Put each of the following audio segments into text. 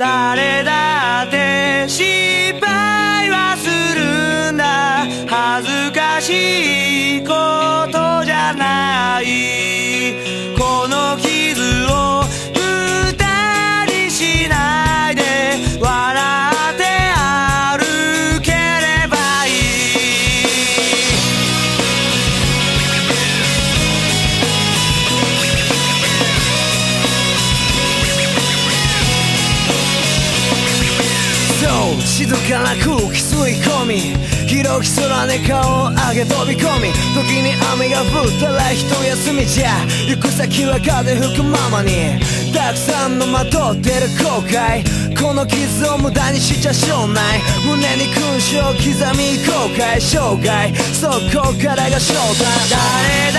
誰だって失敗はするんだ。恥ずかしいことじゃない。静かな空気吸い込み広き空に顔を上げ飛び込み時に雨が降ったら一休みじゃ行く先は風吹くままにたくさんのまとってる後悔この傷を無駄にしちゃしょうない。胸に勲章刻み後悔生涯そこからが正体。誰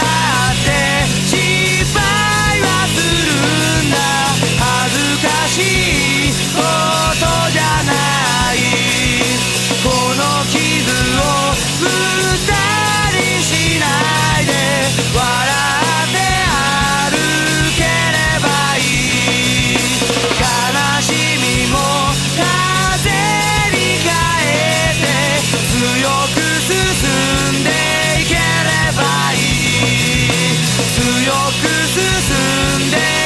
く進んで